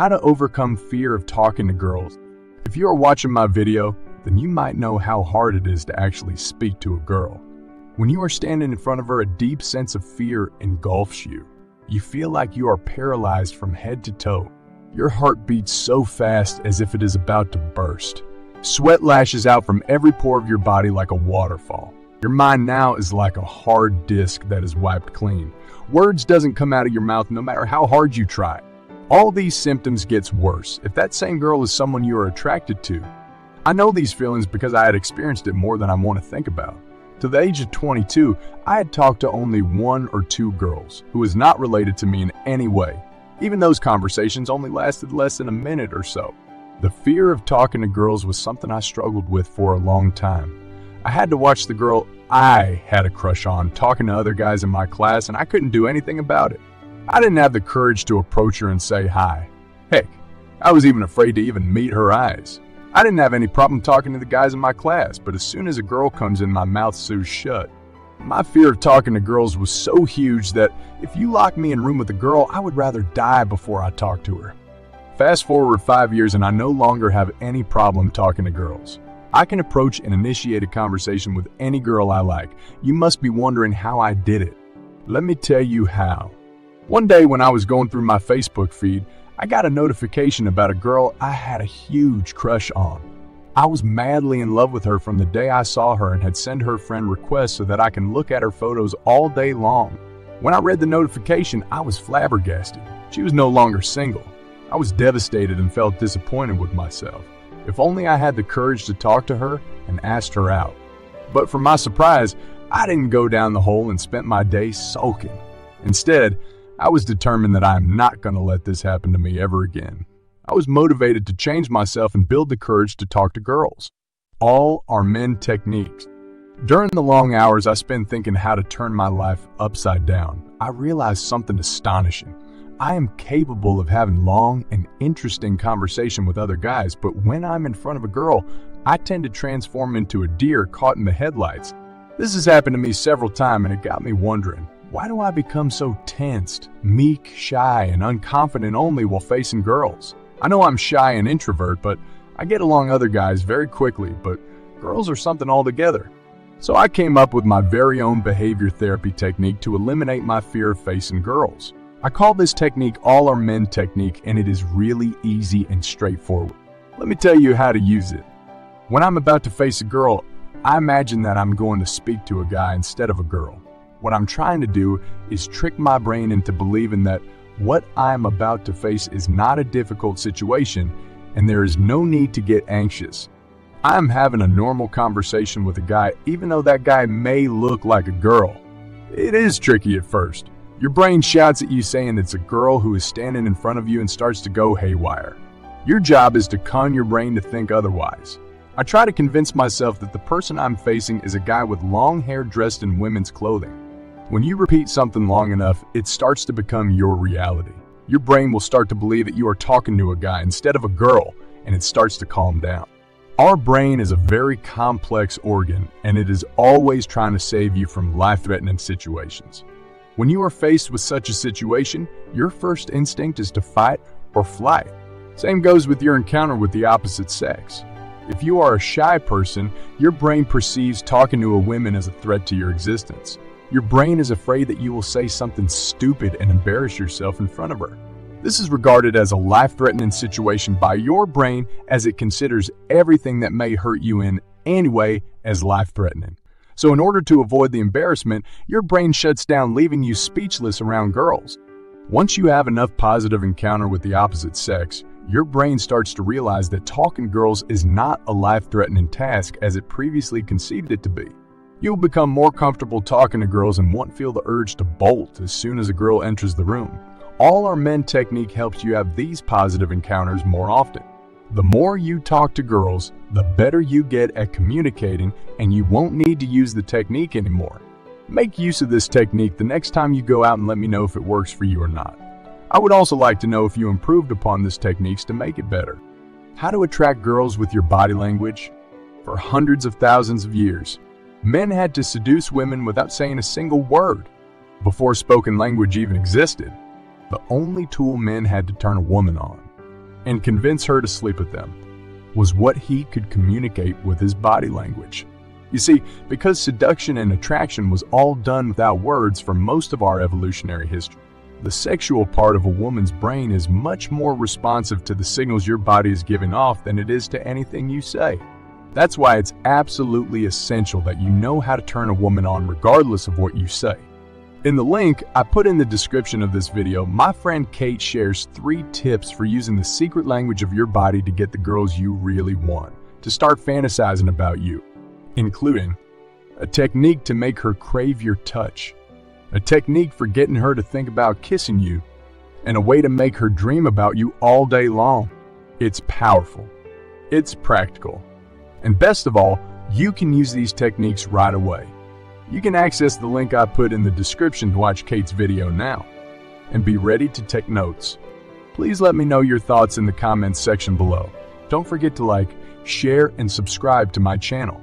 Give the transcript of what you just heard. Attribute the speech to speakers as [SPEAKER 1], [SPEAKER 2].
[SPEAKER 1] How to overcome fear of talking to girls. If you are watching my video, then you might know how hard it is to actually speak to a girl. When you are standing in front of her, a deep sense of fear engulfs you. You feel like you are paralyzed from head to toe. Your heart beats so fast as if it is about to burst. Sweat lashes out from every pore of your body like a waterfall. Your mind now is like a hard disk that is wiped clean. Words doesn't come out of your mouth no matter how hard you try. All these symptoms gets worse if that same girl is someone you are attracted to. I know these feelings because I had experienced it more than I want to think about. To the age of 22, I had talked to only one or two girls who was not related to me in any way. Even those conversations only lasted less than a minute or so. The fear of talking to girls was something I struggled with for a long time. I had to watch the girl I had a crush on talking to other guys in my class, and I couldn't do anything about it. I didn't have the courage to approach her and say hi. Heck, I was even afraid to even meet her eyes. I didn't have any problem talking to the guys in my class, but as soon as a girl comes in, my mouth sews shut. My fear of talking to girls was so huge that if you locked me in a room with a girl, I would rather die before I talked to her. Fast forward five years, and I no longer have any problem talking to girls. I can approach and initiate a conversation with any girl I like. You must be wondering how I did it. Let me tell you how. One day when I was going through my Facebook feed, I got a notification about a girl I had a huge crush on. I was madly in love with her from the day I saw her and had sent her friend requests so that I can look at her photos all day long. When I read the notification, I was flabbergasted. She was no longer single. I was devastated and felt disappointed with myself. If only I had the courage to talk to her and asked her out. But for my surprise, I didn't go down the hole and spent my day sulking. Instead, I was determined that I am not going to let this happen to me ever again. I was motivated to change myself and build the courage to talk to girls. All are men techniques. During the long hours I spend thinking how to turn my life upside down, I realized something astonishing. I am capable of having long and interesting conversation with other guys, but when I'm in front of a girl, I tend to transform into a deer caught in the headlights. This has happened to me several times and it got me wondering, why do I become so tensed, meek, shy, and unconfident only while facing girls? I know I'm shy and introvert, but I get along other guys very quickly, but girls are something altogether. So I came up with my very own behavior therapy technique to eliminate my fear of facing girls. I call this technique all our men technique and it is really easy and straightforward. Let me tell you how to use it. When I'm about to face a girl, I imagine that I'm going to speak to a guy instead of a girl. What I'm trying to do is trick my brain into believing that what I'm about to face is not a difficult situation and there is no need to get anxious. I'm having a normal conversation with a guy even though that guy may look like a girl. It is tricky at first. Your brain shouts at you saying it's a girl who is standing in front of you and starts to go haywire. Your job is to con your brain to think otherwise. I try to convince myself that the person I'm facing is a guy with long hair dressed in women's clothing. When you repeat something long enough, it starts to become your reality. Your brain will start to believe that you are talking to a guy instead of a girl, and it starts to calm down. Our brain is a very complex organ, and it is always trying to save you from life threatening situations. When you are faced with such a situation, your first instinct is to fight or flight. Same goes with your encounter with the opposite sex. If you are a shy person, your brain perceives talking to a woman as a threat to your existence. Your brain is afraid that you will say something stupid and embarrass yourself in front of her. This is regarded as a life threatening situation by your brain as it considers everything that may hurt you in any way as life threatening. So, in order to avoid the embarrassment, your brain shuts down, leaving you speechless around girls. Once you have enough positive encounter with the opposite sex, your brain starts to realize that talking girls is not a life threatening task as it previously conceived it to be. You'll become more comfortable talking to girls and won't feel the urge to bolt as soon as a girl enters the room. All our men technique helps you have these positive encounters more often. The more you talk to girls, the better you get at communicating, and you won't need to use the technique anymore. Make use of this technique the next time you go out and let me know if it works for you or not. I would also like to know if you improved upon this techniques to make it better. How to attract girls with your body language? For hundreds of thousands of years, men had to seduce women without saying a single word. Before spoken language even existed, the only tool men had to turn a woman on and convince her to sleep with them was what he could communicate with his body language. You see, because seduction and attraction was all done without words for most of our evolutionary history, the sexual part of a woman's brain is much more responsive to the signals your body is giving off than it is to anything you say. That's why it's absolutely essential that you know how to turn a woman on regardless of what you say. In the link I put in the description of this video, my friend Kate shares three tips for using the secret language of your body to get the girls you really want, to start fantasizing about you, including a technique to make her crave your touch, a technique for getting her to think about kissing you, and a way to make her dream about you all day long. It's powerful. It's practical. And best of all, you can use these techniques right away. You can access the link I put in the description to watch Kate's video now. And be ready to take notes. Please let me know your thoughts in the comments section below. Don't forget to like, share, and subscribe to my channel.